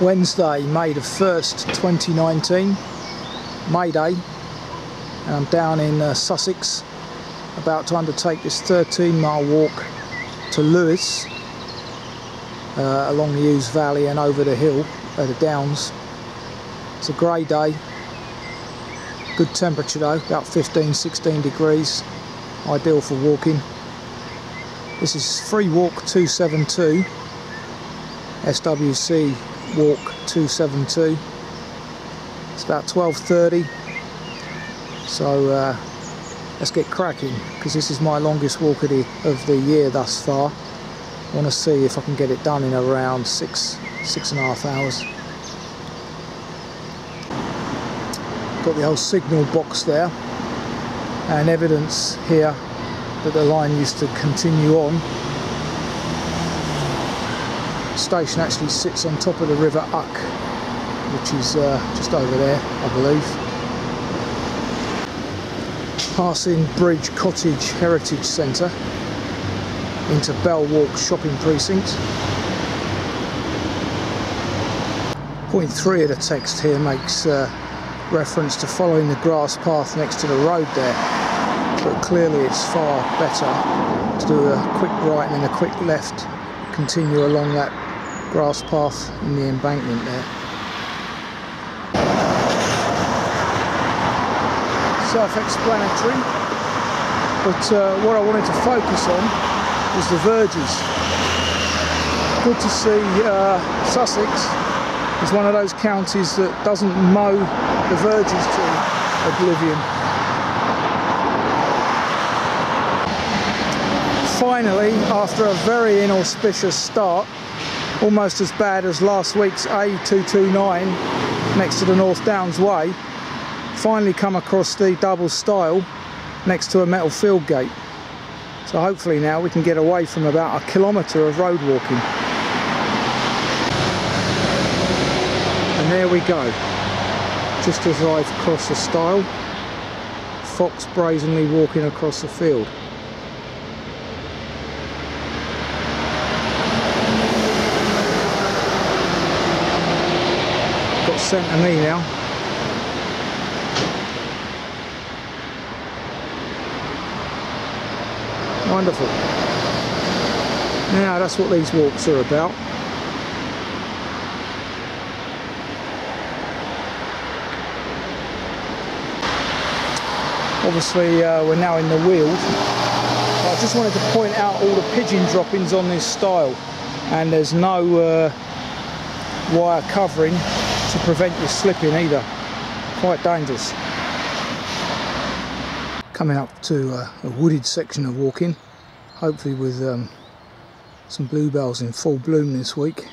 Wednesday, May the 1st, 2019, May Day, and I'm down in uh, Sussex about to undertake this 13 mile walk to Lewes uh, along the Ouse Valley and over the hill, uh, the Downs. It's a grey day, good temperature though, about 15 16 degrees, ideal for walking. This is Free Walk 272, SWC Walk 272. It's about 12.30, so uh, let's get cracking, because this is my longest walk of the, of the year thus far. I want to see if I can get it done in around six, six and a half hours. Got the old signal box there, and evidence here that the line used to continue on. Station actually sits on top of the River Uck, which is uh, just over there, I believe. Passing Bridge Cottage Heritage Centre into Bell Walk Shopping Precinct. Point three of the text here makes uh, reference to following the grass path next to the road there but clearly it's far better to do a quick right and then a quick left continue along that grass path in the embankment there. Self-explanatory but uh, what I wanted to focus on was the verges. Good to see uh, Sussex is one of those counties that doesn't mow the verges to oblivion. Finally, after a very inauspicious start, almost as bad as last week's A229 next to the North Downs Way, finally come across the double stile next to a metal field gate. So hopefully now we can get away from about a kilometre of road walking. And there we go. Just as I've crossed the stile, Fox brazenly walking across the field. Sent me now. Wonderful. Now that's what these walks are about. Obviously uh, we're now in the Weald. I just wanted to point out all the pigeon droppings on this style and there's no uh, wire covering to prevent you slipping either. Quite dangerous. Coming up to uh, a wooded section of walking, hopefully with um, some bluebells in full bloom this week.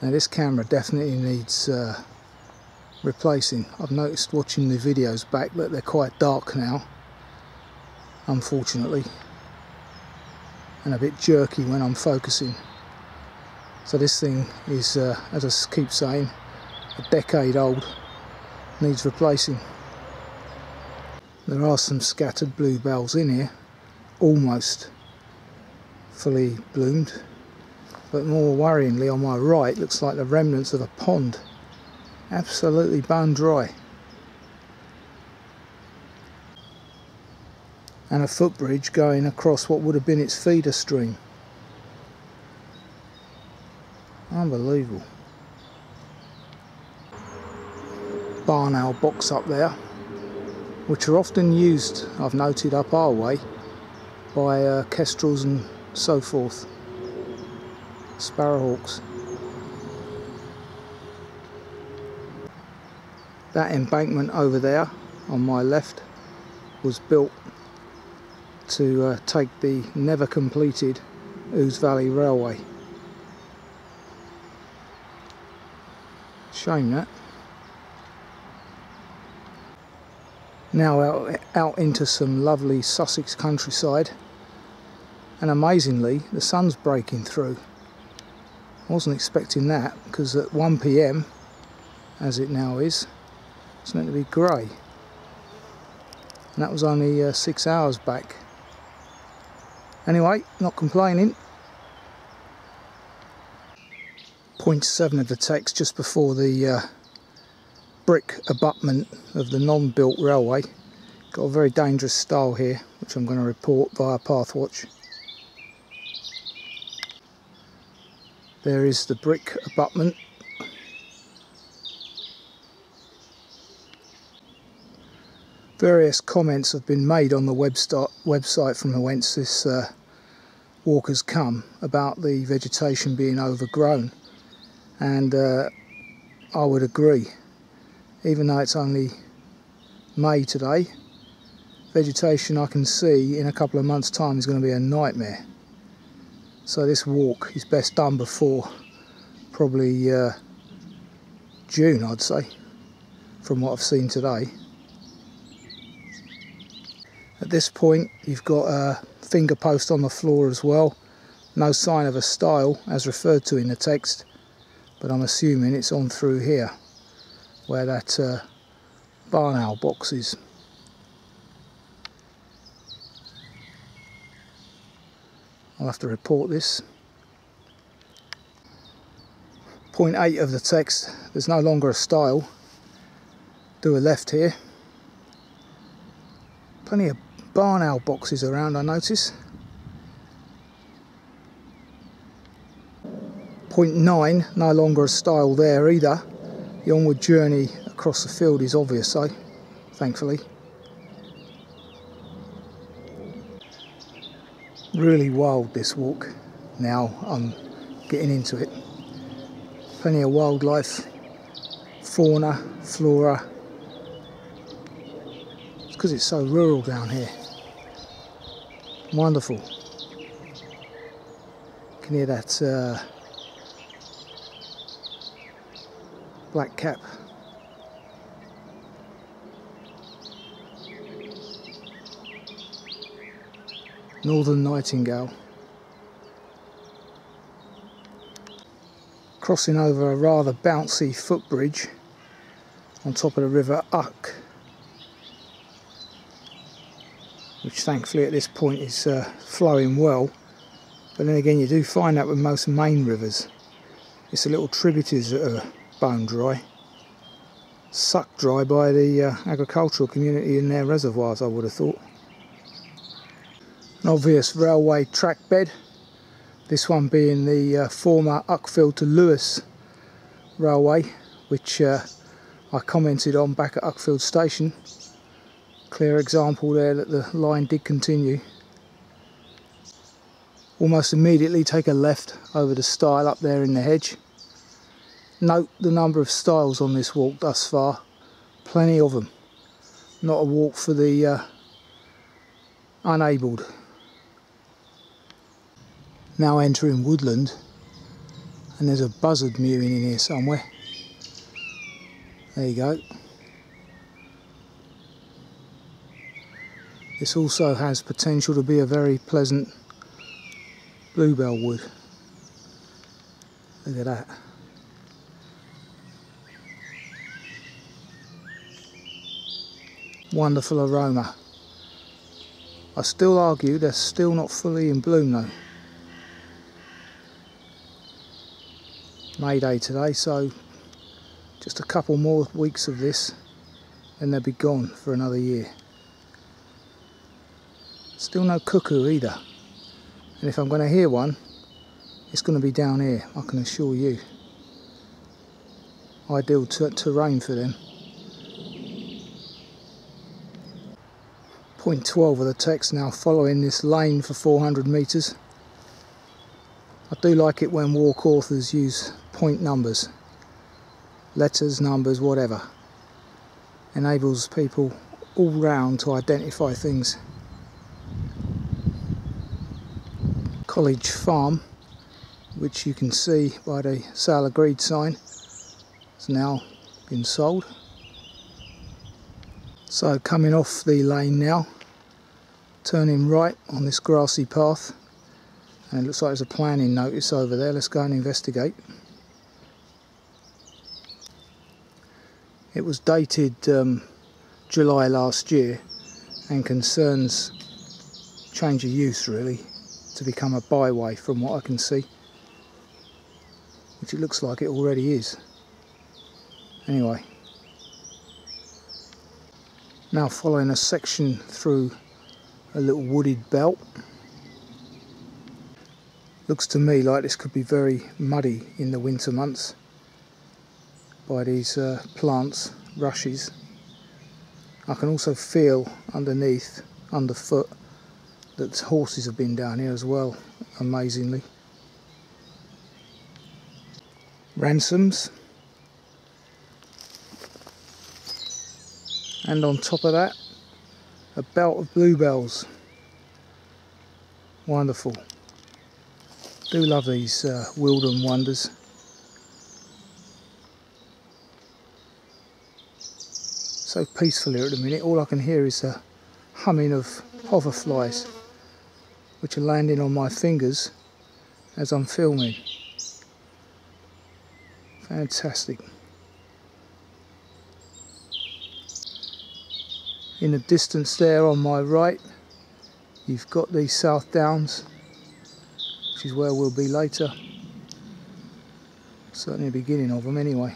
Now this camera definitely needs uh, replacing. I've noticed watching the videos back that they're quite dark now, unfortunately, and a bit jerky when I'm focusing. So this thing is, uh, as I keep saying, a decade old, needs replacing. There are some scattered bluebells in here, almost fully bloomed, but more worryingly on my right looks like the remnants of a pond, absolutely bone dry. And a footbridge going across what would have been its feeder stream. Unbelievable. Barn owl box up there, which are often used, I've noted up our way, by uh, kestrels and so forth, sparrowhawks. That embankment over there on my left was built to uh, take the never completed Ouse Valley Railway. Shame that. Now out, out into some lovely Sussex countryside and amazingly the sun's breaking through. I wasn't expecting that because at 1pm as it now is it's meant to be grey and that was only uh, six hours back. Anyway, not complaining. Point 7 of the text just before the uh, brick abutment of the non-built railway. Got a very dangerous stile here, which I'm going to report via Pathwatch. There is the brick abutment. Various comments have been made on the website from whence this uh, walk has come about the vegetation being overgrown and uh, I would agree. Even though it's only May today vegetation I can see in a couple of months time is going to be a nightmare. So this walk is best done before probably uh, June I'd say from what I've seen today. At this point you've got a finger post on the floor as well. No sign of a stile as referred to in the text but I'm assuming it's on through here where that uh, barn owl box is. I'll have to report this. Point 8 of the text, there's no longer a style. Do a left here. Plenty of barn owl boxes around I notice. Point 9, no longer a style there either. The onward journey across the field is obvious though, thankfully. Really wild this walk, now I'm getting into it. Plenty of wildlife, fauna, flora. It's because it's so rural down here. Wonderful. You can hear that uh, black cap. Northern Nightingale. Crossing over a rather bouncy footbridge on top of the river Uck, which thankfully at this point is uh, flowing well. But then again, you do find that with most main rivers. It's the little tributaries that are bone dry. Sucked dry by the uh, agricultural community in their reservoirs, I would have thought. An obvious railway track bed. This one being the uh, former Uckfield to Lewes railway, which uh, I commented on back at Uckfield station. Clear example there that the line did continue. Almost immediately take a left over the stile up there in the hedge. Note the number of stiles on this walk thus far. Plenty of them. Not a walk for the uh, unabled. Now entering woodland and there's a buzzard mewing in here somewhere. There you go. This also has potential to be a very pleasant bluebell wood. Look at that. Wonderful aroma. I still argue they're still not fully in bloom though. May Day today, so just a couple more weeks of this and they'll be gone for another year. Still no cuckoo either. And if I'm going to hear one, it's going to be down here, I can assure you. Ideal terrain for them. Point 12 of the text now following this lane for 400 metres. I do like it when walk authors use point numbers, letters, numbers, whatever. Enables people all round to identify things. College Farm, which you can see by the sale agreed sign, has now been sold. So coming off the lane now, turning right on this grassy path, and it looks like there's a planning notice over there. Let's go and investigate. It was dated um, July last year and concerns change of use really to become a byway from what I can see. which it looks like it already is. Anyway, now following a section through a little wooded belt. Looks to me like this could be very muddy in the winter months by these uh, plants, rushes. I can also feel underneath, underfoot, that horses have been down here as well, amazingly. Ramsons. And on top of that, a belt of bluebells. Wonderful. Do love these uh, Wealden wonders. So peaceful here at the minute. All I can hear is the humming of hoverflies, which are landing on my fingers as I'm filming. Fantastic. In the distance there on my right, you've got the South Downs, which is where we'll be later. Certainly the beginning of them anyway.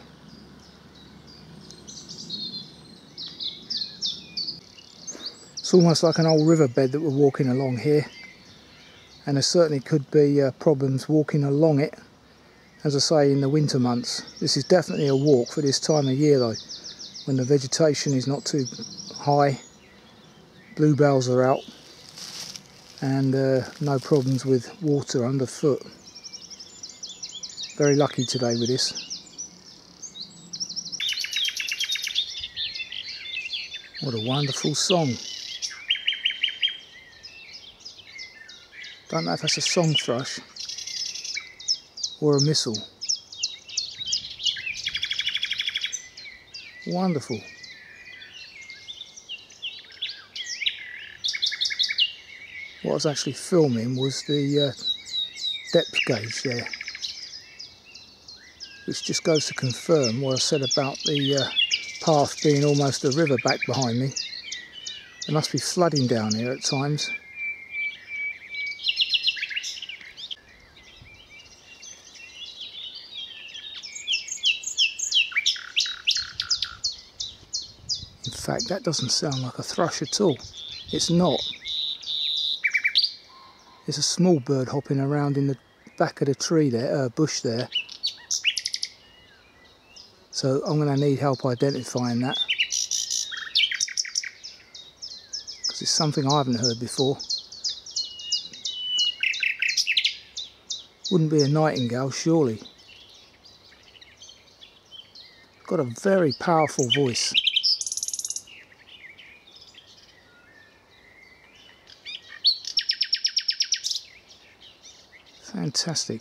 It's almost like an old riverbed that we're walking along here. And there certainly could be uh, problems walking along it, as I say, in the winter months. This is definitely a walk for this time of year though, when the vegetation is not too high, bluebells are out, and uh, no problems with water underfoot. Very lucky today with this. What a wonderful song. Don't know if that's a song thrush or a mistle. Wonderful. What I was actually filming was the uh, depth gauge there which just goes to confirm what I said about the uh, path being almost a river back behind me. There must be flooding down here at times. In fact that doesn't sound like a thrush at all. It's not there's a small bird hopping around in the back of the tree there, uh, bush there. So I'm going to need help identifying that. Because it's something I haven't heard before. Wouldn't be a nightingale, surely. Got a very powerful voice. Fantastic.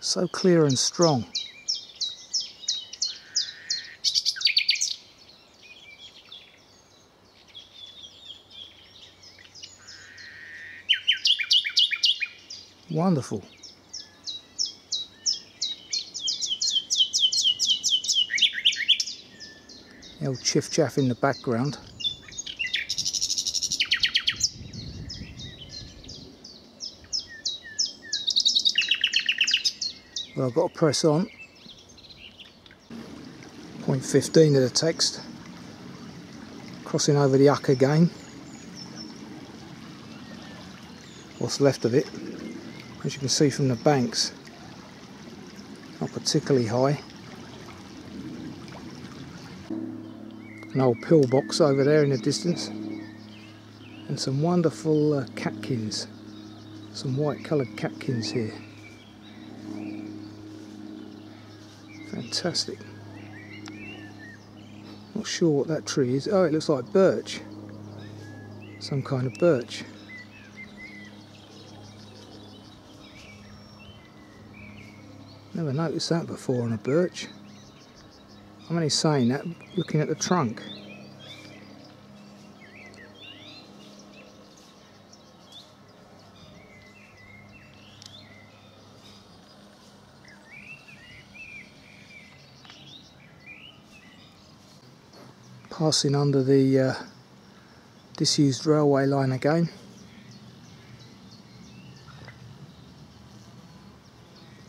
So clear and strong. Wonderful. The old chiff chaff in the background. But I've got to press on. Point 15 of the text. Crossing over the Uck again. What's left of it. As you can see from the banks, not particularly high. An old pillbox over there in the distance. And some wonderful uh, catkins. Some white coloured catkins here. Fantastic. Not sure what that tree is. Oh, it looks like birch. Some kind of birch. Never noticed that before on a birch. I'm only saying that looking at the trunk. passing under the uh, disused railway line again.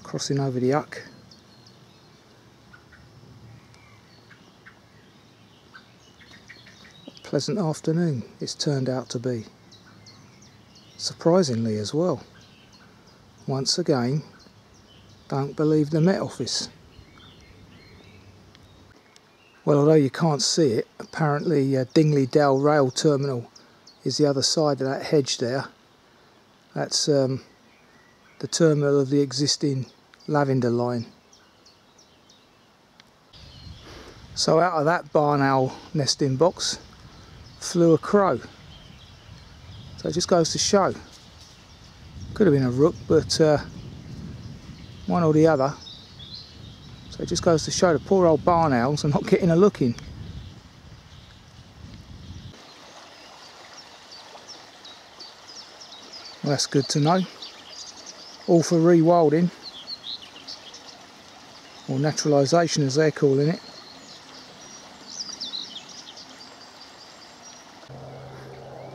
Crossing over the Uck. Pleasant afternoon it's turned out to be. Surprisingly as well. Once again, don't believe the Met Office. Well, although you can't see it, apparently uh, Dingley Dell Rail Terminal is the other side of that hedge there. That's um, the terminal of the existing lavender line. So out of that barn owl nesting box flew a crow. So it just goes to show. Could have been a rook, but uh, one or the other. So it just goes to show the poor old barn owls are not getting a look in. Well, that's good to know. All for rewilding, or naturalisation as they're calling it.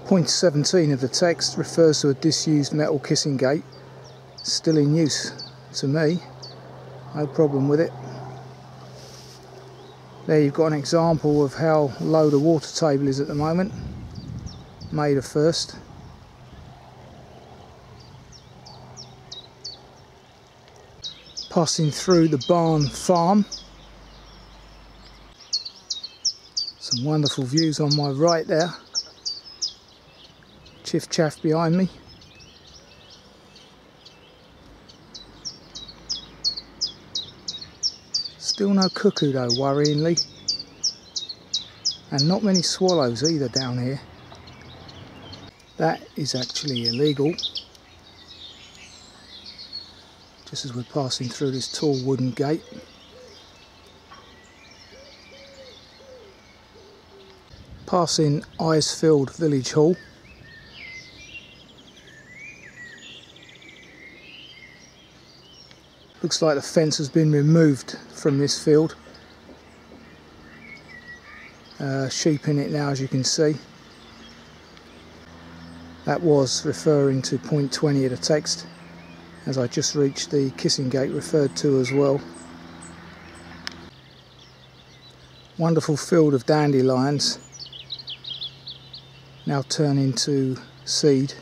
Point 17 of the text refers to a disused metal kissing gate, still in use to me, no problem with it. There you've got an example of how low the water table is at the moment, May the 1st. Passing through the barn farm. Some wonderful views on my right there. Chiff chaff behind me. Still no cuckoo though, worryingly. And not many swallows either down here. That is actually illegal. Just as we're passing through this tall wooden gate. Passing Isfield Village Hall. Looks like the fence has been removed from this field. Uh, sheep in it now as you can see. That was referring to point 20 of the text as I just reached the kissing gate referred to as well. Wonderful field of dandelions now turning to seed.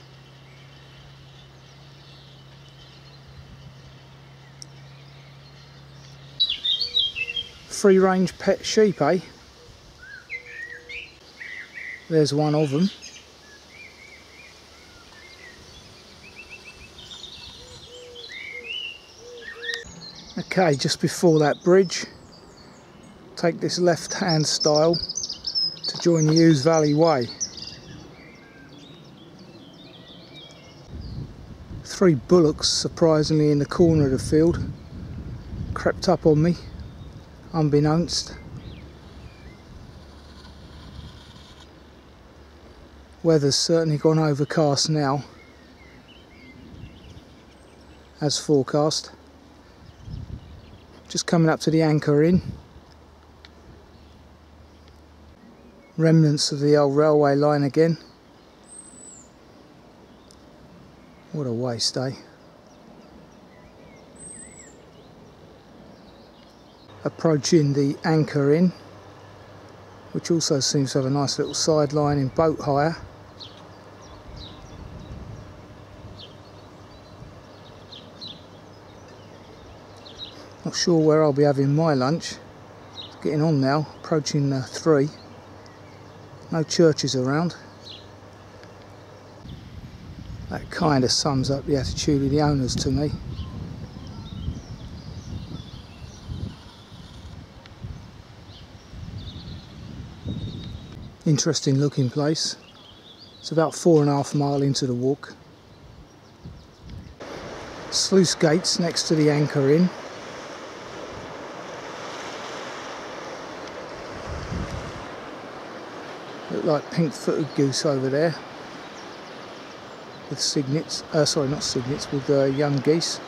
Free range pet sheep, eh? There's one of them. Okay, just before that bridge, take this left hand stile to join the Ouse Valley Way. Three bullocks surprisingly in the corner of the field crept up on me unbeknownst. Weather's certainly gone overcast now, as forecast. Just coming up to the Anchor Inn. Remnants of the old railway line again. What a waste, eh? Approaching the Anchor Inn which also seems to have a nice little sideline in boat hire. Not sure where I'll be having my lunch. It's getting on now approaching three. No churches around. That kind of sums up the attitude of the owners to me interesting looking place. It's about four and a half mile into the walk. Sluice gates next to the Anchor Inn. Look like pink-footed goose over there with cygnets, uh, sorry not cygnets, with uh, young geese.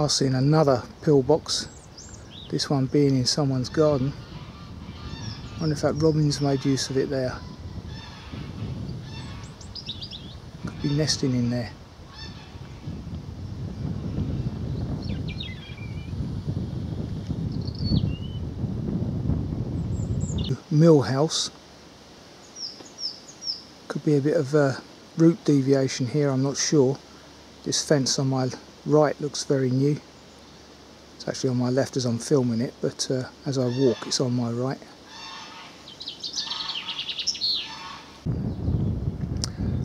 Passing another pillbox, this one being in someone's garden. I wonder if that robin's made use of it there. Could be nesting in there. Mill house. Could be a bit of a route deviation here, I'm not sure. This fence on my right looks very new. It's actually on my left as I'm filming it, but uh, as I walk it's on my right.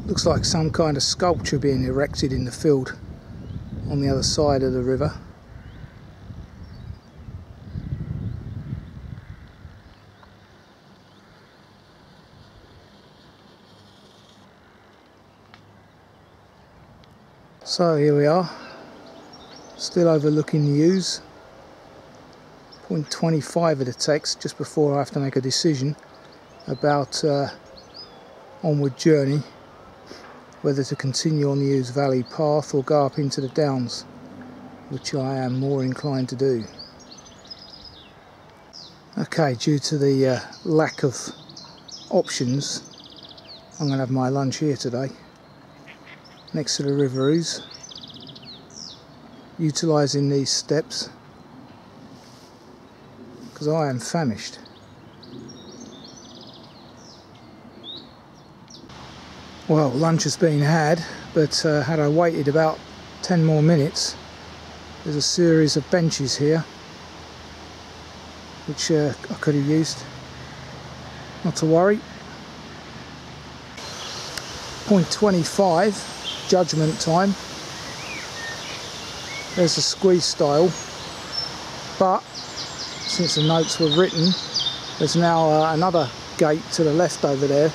Looks like some kind of sculpture being erected in the field on the other side of the river. So here we are, still overlooking the Ouse. Point 25 of the text, just before I have to make a decision about uh, onward journey, whether to continue on the Ouse Valley path or go up into the Downs, which I am more inclined to do. Okay, due to the uh, lack of options, I'm going to have my lunch here today next to the River Ouse, utilising these steps because I am famished. Well, lunch has been had, but uh, had I waited about 10 more minutes, there's a series of benches here which uh, I could have used. Not to worry. Point 25 judgment time. There's the squeeze style, but since the notes were written, there's now uh, another gate to the left over there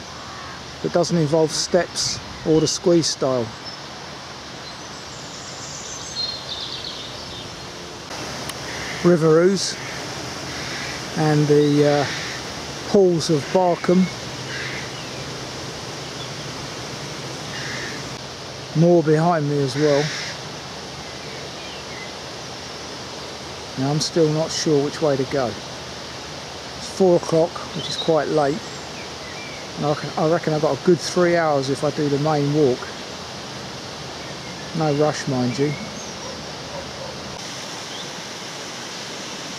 that doesn't involve steps or the squeeze style. River Ouse and the uh, pools of Barcombe more behind me as well. Now I'm still not sure which way to go. It's four o'clock, which is quite late. And I reckon I've got a good three hours if I do the main walk. No rush, mind you.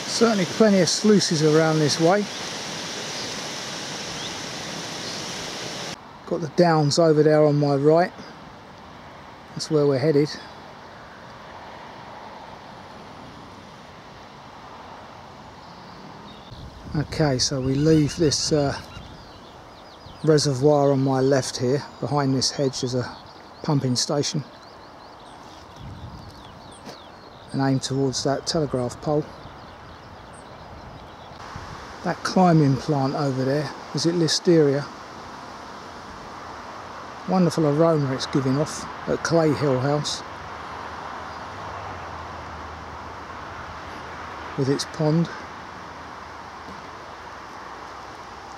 Certainly plenty of sluices around this way. Got the downs over there on my right. That's where we're headed. Okay, so we leave this uh, reservoir on my left here. Behind this hedge is a pumping station. And aim towards that telegraph pole. That climbing plant over there, is it Wisteria? Wonderful aroma it's giving off at Clay Hill House. With its pond.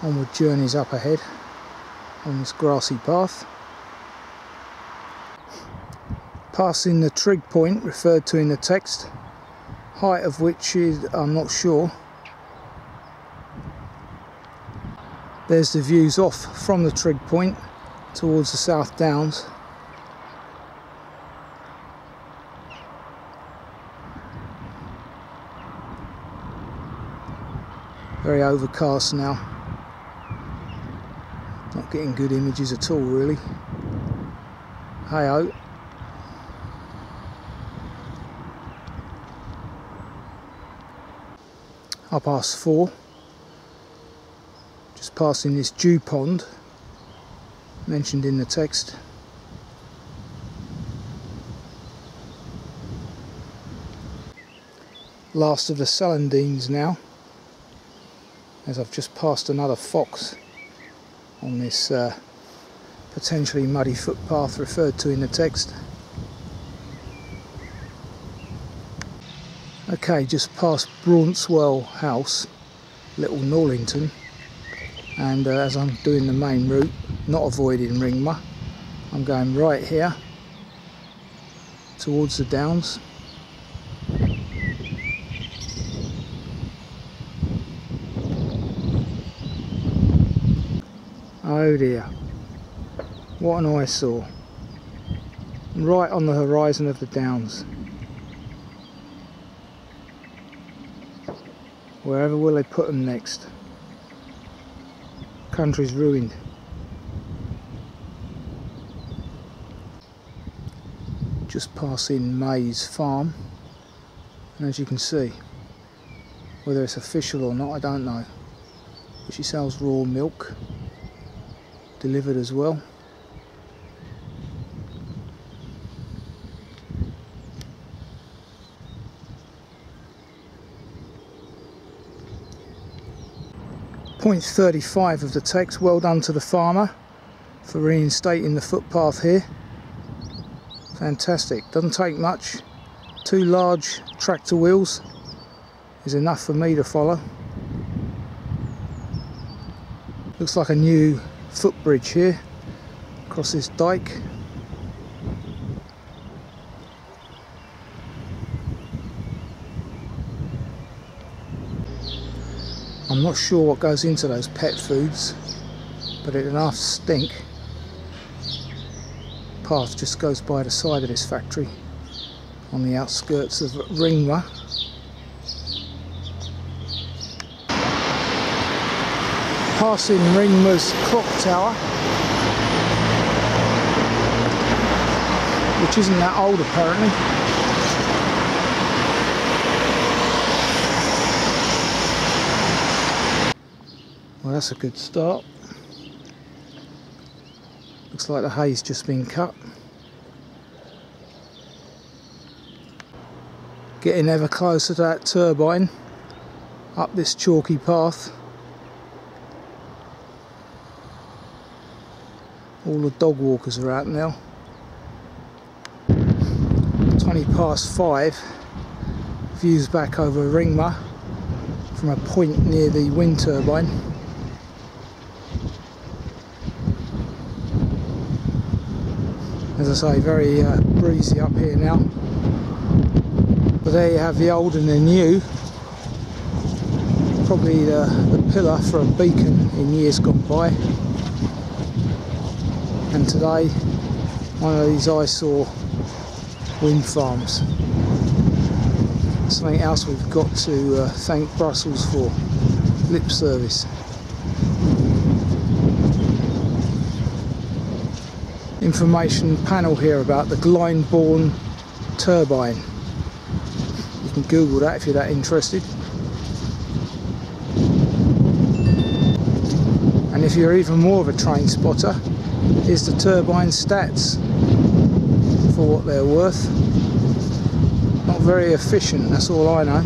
Onward journeys up ahead on this grassy path. Passing the trig point referred to in the text, height of which is I'm not sure. There's the views off from the trig point towards the South Downs. Very overcast now. Getting good images at all really. Hey ho. Half past four. Just passing this dew pond mentioned in the text. Last of the celandines now, as I've just passed another fox on this uh, potentially muddy footpath referred to in the text. Okay, just past Braunswell House, Little Norlington, and uh, as I'm doing the main route, not avoiding Ringmer. I'm going right here towards the downs. Oh dear. What an eyesore. Right on the horizon of the downs. Wherever will they put them next? Country's ruined. Just passing May's farm and as you can see whether it's official or not I don't know but she sells raw milk delivered as well Point 35 of the text, well done to the farmer for reinstating the footpath here. Fantastic, doesn't take much. Two large tractor wheels is enough for me to follow. Looks like a new footbridge here across this dike. I'm not sure what goes into those pet foods, but it enough stink. Path just goes by the side of this factory on the outskirts of Ringmer. Passing Ringmer's clock tower, which isn't that old apparently. Well that's a good start. Looks like the hay's just been cut. Getting ever closer to that turbine up this chalky path. All the dog walkers are out now. 20 past 5 views back over Ringmer from a point near the wind turbine. As I say very uh, breezy up here now. But there you have the old and the new. Probably the, the pillar for a beacon in years gone by and today one of these eyesore wind farms something else we've got to uh, thank Brussels for lip service information panel here about the Glyndebourne turbine. You can Google that if you're that interested. And if you're even more of a train spotter, here's the turbine stats for what they're worth. Not very efficient, that's all I know.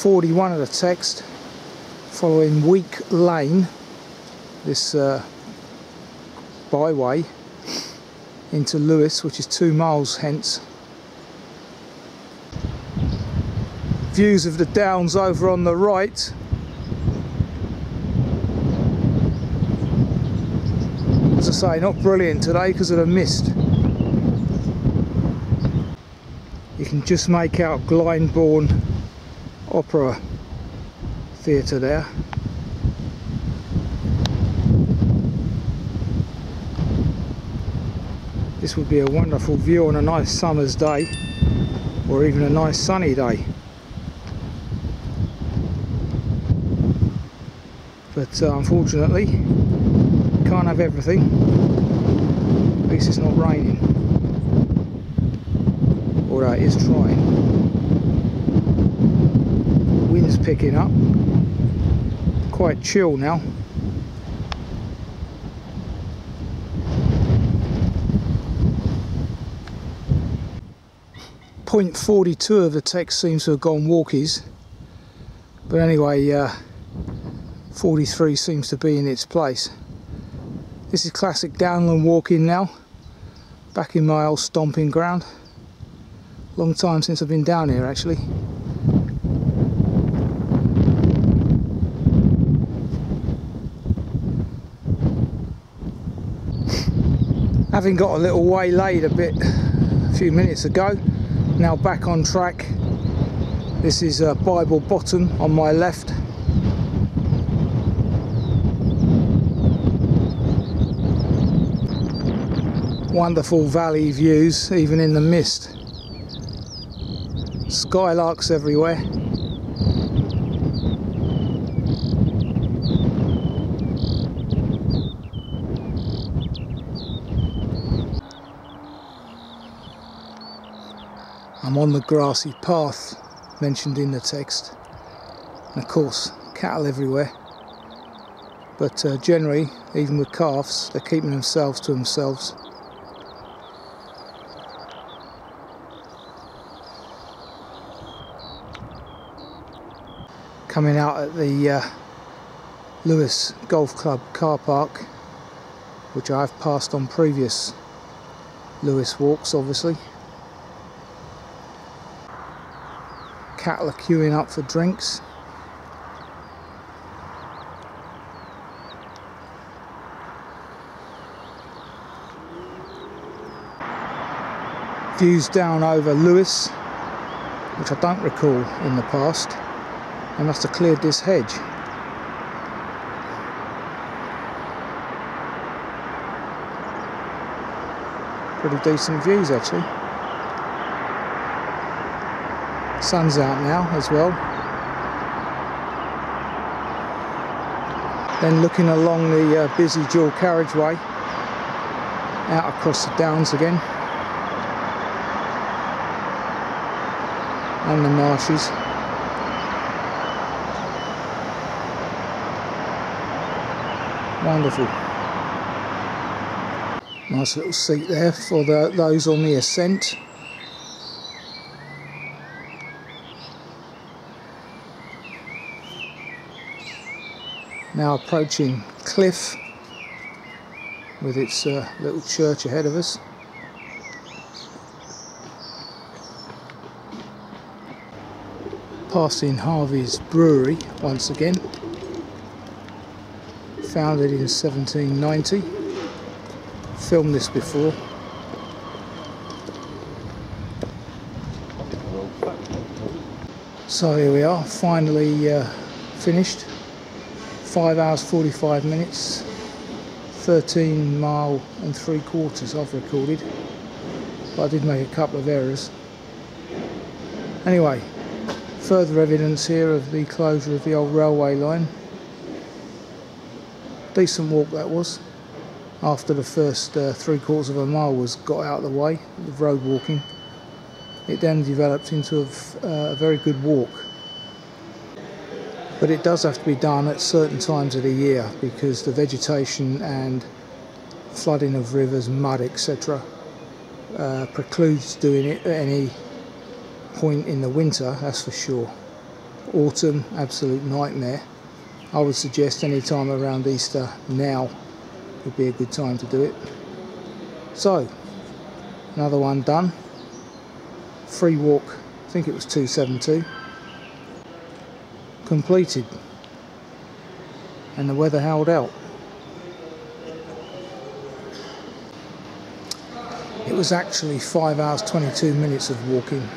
41 of the text following Week Lane this uh, byway into Lewes, which is two miles hence. Views of the downs over on the right. As I say not brilliant today because of the mist. You can just make out Glyndebourne opera theatre there this would be a wonderful view on a nice summer's day or even a nice sunny day. But uh, unfortunately can't have everything. At least it's not raining. Although it is trying. Wind's picking up. Quite chill now Point 42 of the text seems to have gone walkies. But anyway uh, 43 seems to be in its place. This is classic downland walking now. Back in my old stomping ground. Long time since I've been down here actually. Having got a little waylaid a bit a few minutes ago, now back on track. This is uh, Bible Bottom on my left. Wonderful valley views, even in the mist. Skylarks everywhere. On the grassy path mentioned in the text. And of course, cattle everywhere. But uh, generally, even with calves, they're keeping themselves to themselves. Coming out at the uh, Lewes Golf Club car park, which I have passed on previous Lewes walks, obviously. Cattle are queuing up for drinks. Views down over Lewes, which I don't recall in the past. They must have cleared this hedge. Pretty decent views actually. Sun's out now as well. Then looking along the uh, busy dual carriageway out across the downs again and the marshes. Wonderful. Nice little seat there for the, those on the ascent. Now approaching Cliffe with its uh, little church ahead of us. Passing Harvey's Brewery once again. Founded in 1790. Filmed this before. So here we are, finally uh, finished. 5 hours 45 minutes 13 mile and 3 quarters I've recorded. But I did make a couple of errors. Anyway further evidence here of the closure of the old railway line. Decent walk that was after the first uh, three quarters of a mile was got out of the way of road walking. It then developed into a, uh, a very good walk but it does have to be done at certain times of the year because the vegetation and flooding of rivers, mud, etc., uh, precludes doing it at any point in the winter, that's for sure. Autumn, absolute nightmare. I would suggest any time around Easter now would be a good time to do it. So, another one done. Free walk, I think it was 272 completed and the weather held out. It was actually 5 hours 22 minutes of walking